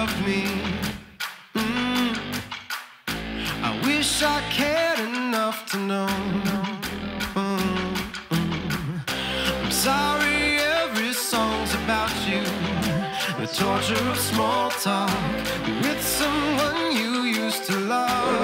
love me. Mm. I wish I cared enough to know. Mm. I'm sorry, every song's about you. The torture of small talk with someone you used to love.